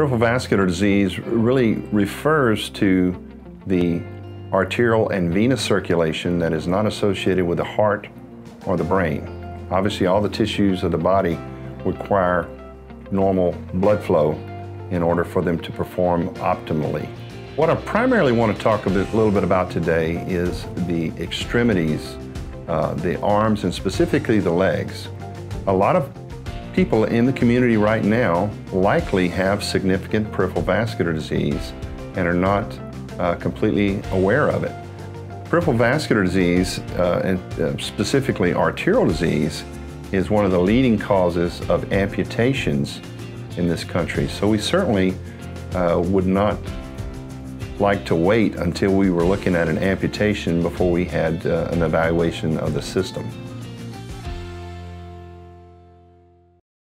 Peripheral vascular disease really refers to the arterial and venous circulation that is not associated with the heart or the brain. Obviously, all the tissues of the body require normal blood flow in order for them to perform optimally. What I primarily want to talk a, bit, a little bit about today is the extremities, uh, the arms, and specifically the legs. A lot of people in the community right now likely have significant peripheral vascular disease and are not uh, completely aware of it. Peripheral vascular disease, uh, and uh, specifically arterial disease, is one of the leading causes of amputations in this country. So we certainly uh, would not like to wait until we were looking at an amputation before we had uh, an evaluation of the system.